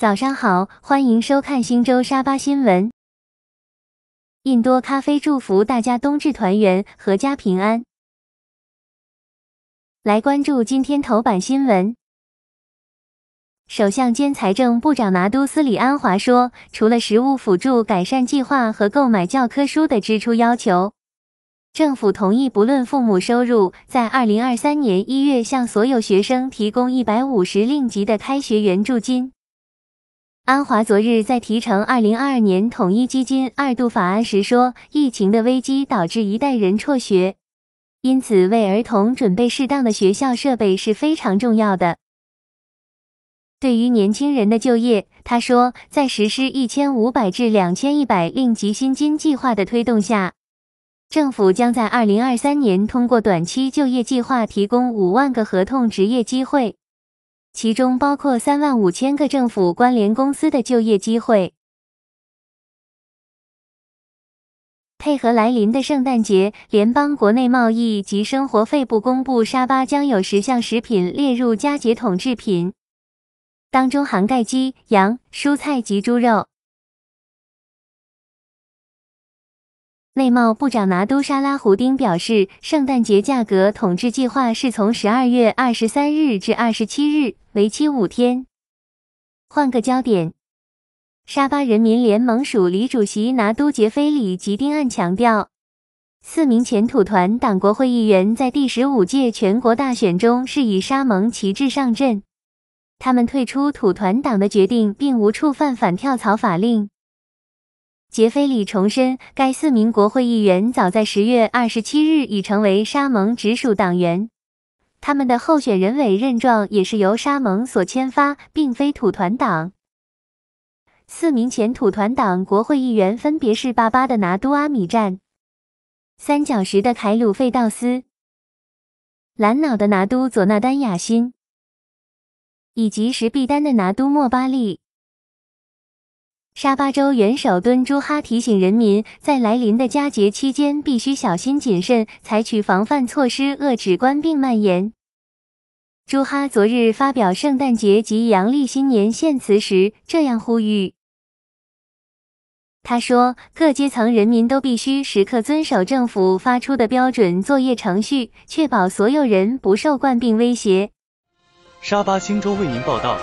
早上好，欢迎收看星洲沙巴新闻。印多咖啡祝福大家冬至团圆，阖家平安。来关注今天头版新闻。首相兼财政部长拿督斯里安华说，除了食物辅助改善计划和购买教科书的支出要求，政府同意不论父母收入，在二零二三年一月向所有学生提供一百五十令吉的开学援助金。安华昨日在提成二零二二年统一基金二度法案时说，疫情的危机导致一代人辍学，因此为儿童准备适当的学校设备是非常重要的。对于年轻人的就业，他说，在实施一千五百至两千一百令吉薪金计划的推动下，政府将在二零二三年通过短期就业计划提供五万个合同职业机会。其中包括三万五千个政府关联公司的就业机会。配合来临的圣诞节，联邦国内贸易及生活费部公布，沙巴将有十项食品列入佳节统制品，当中涵盖鸡、羊、蔬菜及猪肉。内贸部长拿督沙拉胡丁表示，圣诞节价格统治计划是从十二月二十三日至二十七日，为期五天。换个焦点，沙巴人民联盟署理主席拿督杰菲里吉丁案强调，四名前土团党国会议员在第十五届全国大选中是以沙盟旗帜上阵，他们退出土团党的决定并无触犯反跳槽法令。杰菲里重申，该四名国会议员早在十月二十七日已成为沙盟直属党员，他们的候选人委任状也是由沙盟所签发，并非土团党。四名前土团党国会议员分别是巴巴的拿督阿米占、三角石的凯鲁费道斯、蓝脑的拿督佐纳丹雅辛，以及石壁丹的拿督莫巴利。沙巴州元首敦朱哈提醒人民，在来临的佳节期间必须小心谨慎，采取防范措施，遏制冠病蔓延。朱哈昨日发表圣诞节及阳历新年献词时这样呼吁，他说：“各阶层人民都必须时刻遵守政府发出的标准作业程序，确保所有人不受冠病威胁。”沙巴星州为您报道。